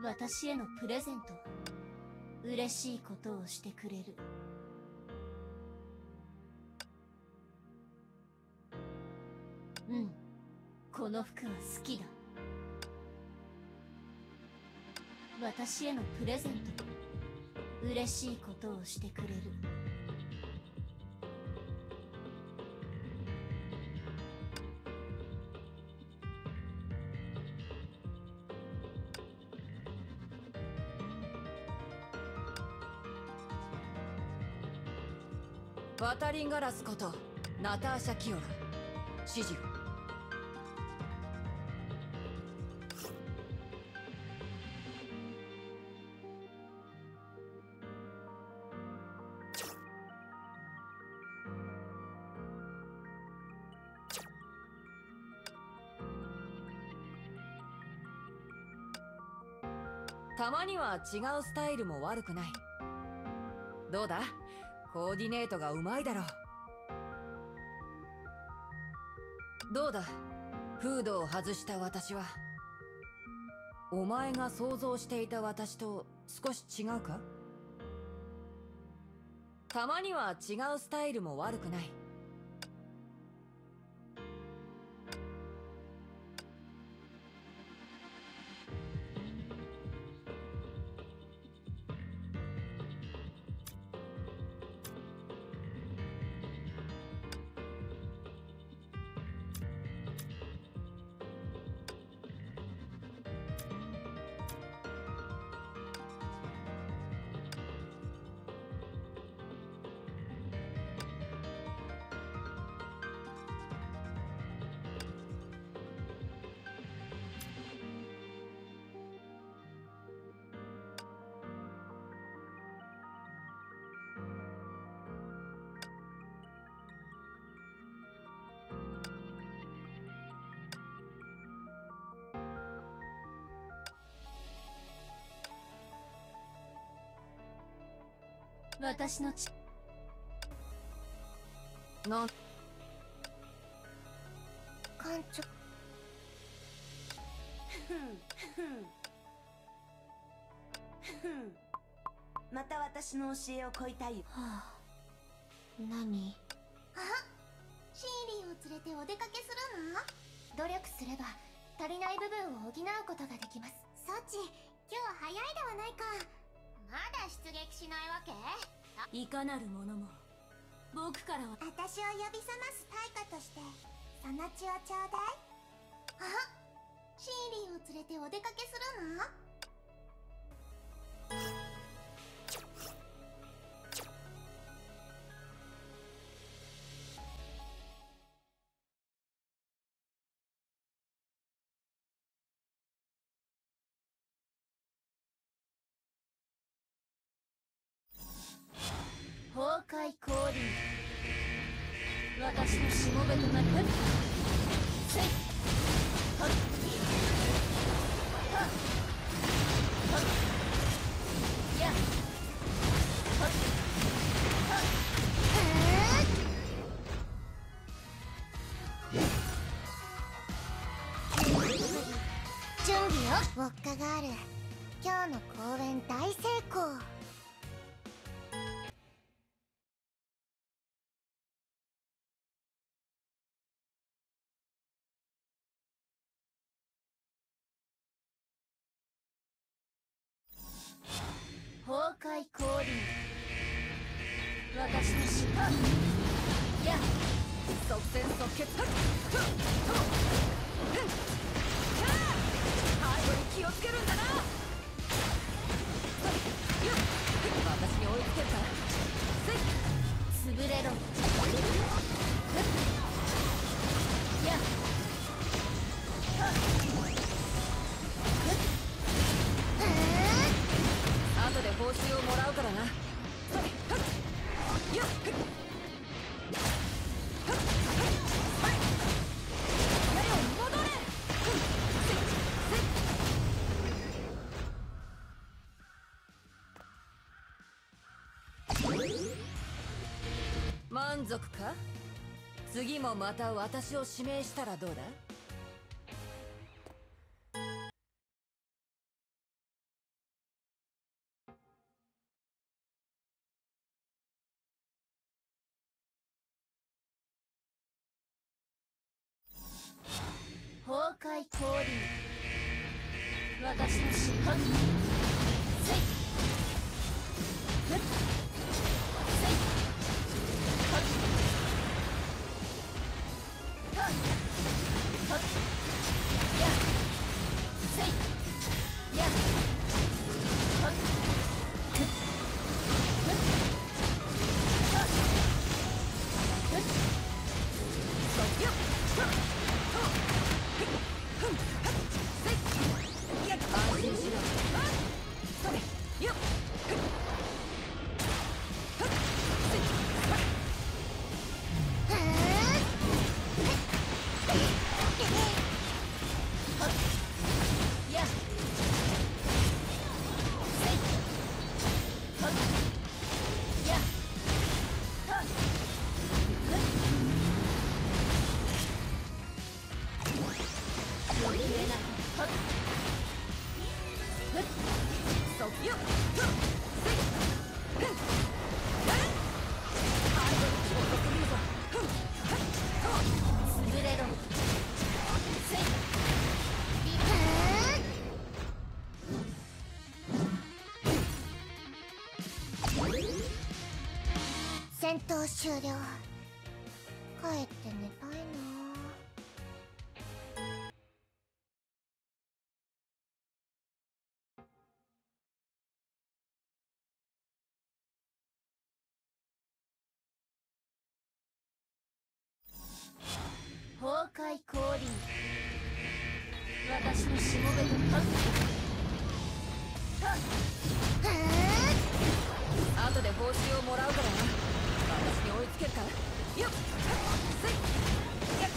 私へのプレゼント。嬉しいことをしてくれる。うん。この服は好きだ。私へのプレゼント。嬉しいことをしてくれる。ワタリンガラスことナターシャ・キオラ。指示たまには違うスタイルも悪くない。どうだ？コーディネートがうまいだろどうだ？フードを外した私は。お前が想像していた私と少し違うか？たまには違うスタイルも悪くない。私のち。な。ん。艦長また私の教えを乞いたいよ。はあ。何？シーリーを連れてお出かけするの？努力すれば足りない部分を補うことができます。ソチ今日早いではないかまだ出撃しないわけ？いかなる者も僕からは私を呼び覚ます対価としてその血をちょうだい。あシーリーを連れてお出かけするの？崩壊降臨私のしもべとなってせいはっはっはっやっはっはっ準備よ。ウォッカガール今日の公演大成功私のしはっやっ即戦即決。背後に気をつけるんだな私に追いつけるかせい潰れろや満足か？次もまた私を指名したらどうだ？崩壊降臨私の真犯っ戦闘終了。帰って寝たいな。私のしもべとはっはっ後で報酬をもらうからな。私に追いつけるかよっ。せいやっ。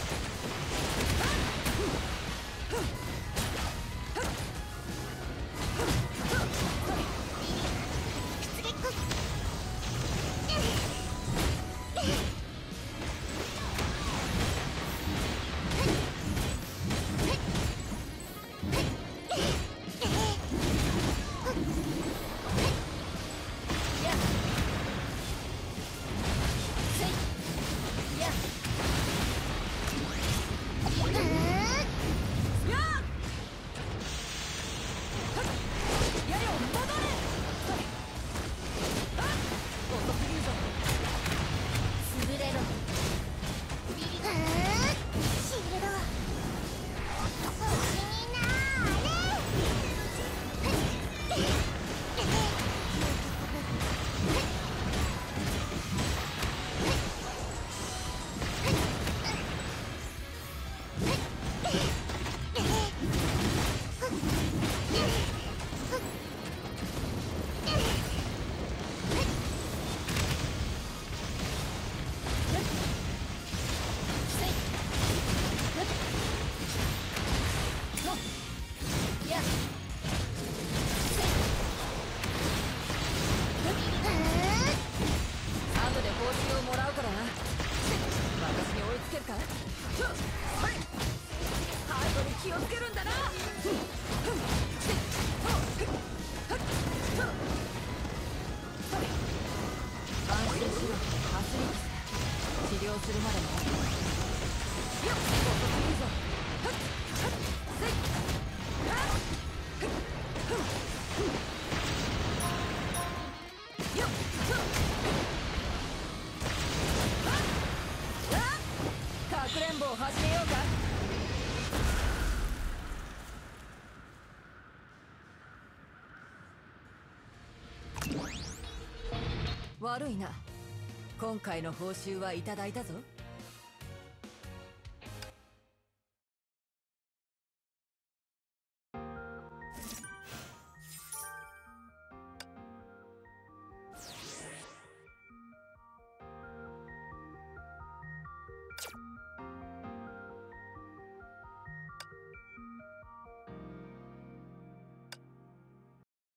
をつけるんだな。安心しろアスリートス治療するまでもよっ遅すぎるぞふっふっ。せいはっふっふんふんよっ。ふっかくれんぼを始めようか。悪いな。今回の報酬はいただいたぞ。